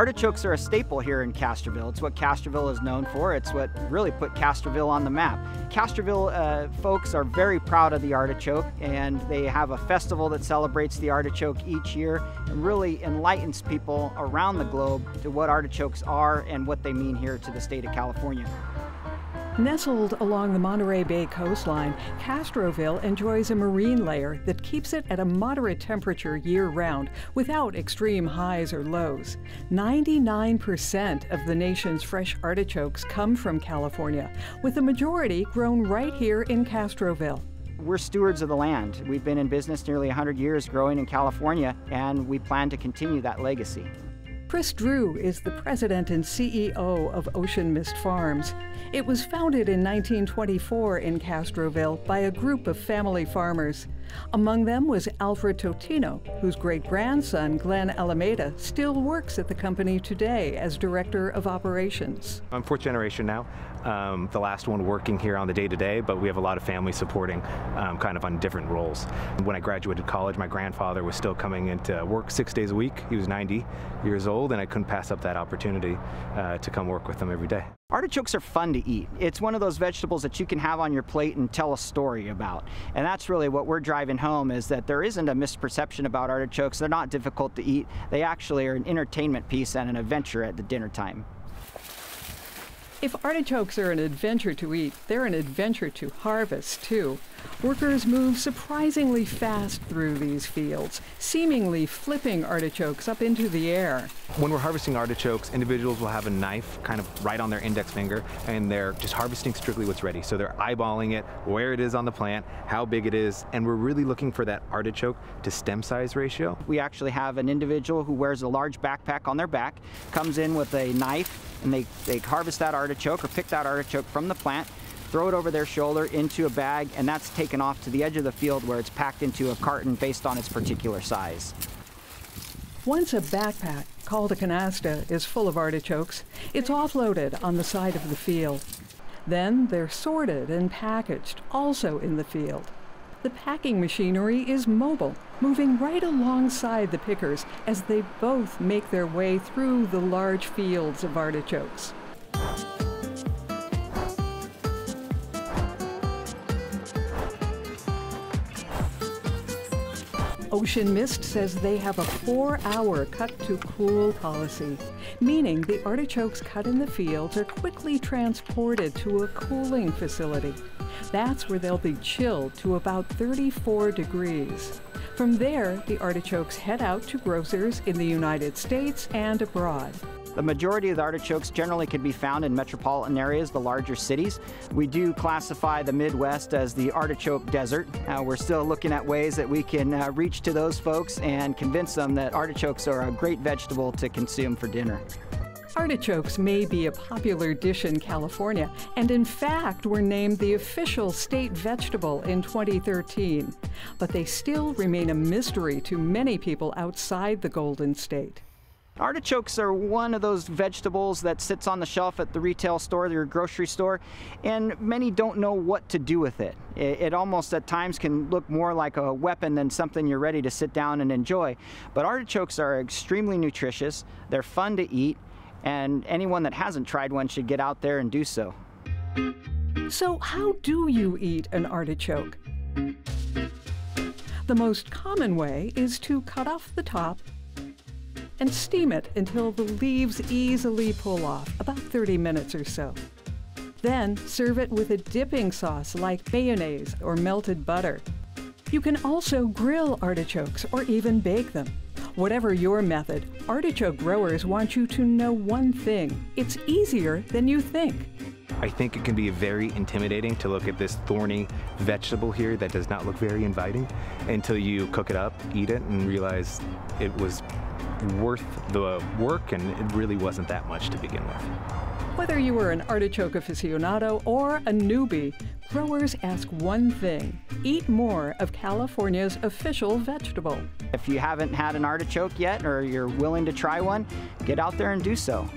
Artichokes are a staple here in Castroville. It's what Castroville is known for. It's what really put Castroville on the map. Castroville uh, folks are very proud of the artichoke and they have a festival that celebrates the artichoke each year and really enlightens people around the globe to what artichokes are and what they mean here to the state of California. Nestled along the Monterey Bay coastline, Castroville enjoys a marine layer that keeps it at a moderate temperature year round without extreme highs or lows. 99% of the nation's fresh artichokes come from California, with the majority grown right here in Castroville. We're stewards of the land. We've been in business nearly 100 years growing in California, and we plan to continue that legacy. Chris Drew is the president and CEO of Ocean Mist Farms. It was founded in 1924 in Castroville by a group of family farmers. Among them was Alfred Totino, whose great grandson, Glenn Alameda, still works at the company today as director of operations. I'm fourth generation now, um, the last one working here on the day to day, but we have a lot of family supporting um, kind of on different roles. When I graduated college, my grandfather was still coming into work six days a week. He was 90 years old, and I couldn't pass up that opportunity uh, to come work with him every day. Artichokes are fun to eat. It's one of those vegetables that you can have on your plate and tell a story about. And that's really what we're driving home is that there isn't a misperception about artichokes. They're not difficult to eat. They actually are an entertainment piece and an adventure at the dinner time. If artichokes are an adventure to eat, they're an adventure to harvest, too. Workers move surprisingly fast through these fields, seemingly flipping artichokes up into the air. When we're harvesting artichokes, individuals will have a knife kind of right on their index finger, and they're just harvesting strictly what's ready. So they're eyeballing it, where it is on the plant, how big it is, and we're really looking for that artichoke to stem size ratio. We actually have an individual who wears a large backpack on their back, comes in with a knife, and they, they harvest that artichoke or pick that artichoke from the plant, throw it over their shoulder into a bag, and that's taken off to the edge of the field where it's packed into a carton based on its particular size. Once a backpack, called a canasta, is full of artichokes, it's offloaded on the side of the field. Then they're sorted and packaged, also in the field. The packing machinery is mobile, moving right alongside the pickers as they both make their way through the large fields of artichokes. Ocean Mist says they have a four-hour cut-to-cool policy, meaning the artichokes cut in the fields are quickly transported to a cooling facility. That's where they'll be chilled to about 34 degrees. From there, the artichokes head out to grocers in the United States and abroad. The majority of the artichokes generally can be found in metropolitan areas, the larger cities. We do classify the Midwest as the artichoke desert. Uh, we're still looking at ways that we can uh, reach to those folks and convince them that artichokes are a great vegetable to consume for dinner. Artichokes may be a popular dish in California, and in fact were named the official state vegetable in 2013. But they still remain a mystery to many people outside the Golden State. Artichokes are one of those vegetables that sits on the shelf at the retail store, your grocery store, and many don't know what to do with it. it. It almost at times can look more like a weapon than something you're ready to sit down and enjoy. But artichokes are extremely nutritious, they're fun to eat, and anyone that hasn't tried one should get out there and do so. So, how do you eat an artichoke? The most common way is to cut off the top and steam it until the leaves easily pull off, about 30 minutes or so. Then serve it with a dipping sauce like mayonnaise or melted butter. You can also grill artichokes or even bake them. Whatever your method, artichoke growers want you to know one thing it's easier than you think. I think it can be very intimidating to look at this thorny vegetable here that does not look very inviting until you cook it up, eat it, and realize it was worth the work and it really wasn't that much to begin with. Whether you were an artichoke aficionado or a newbie, growers ask one thing eat more of California's official vegetable. If you haven't had an artichoke yet or you're willing to try one, get out there and do so.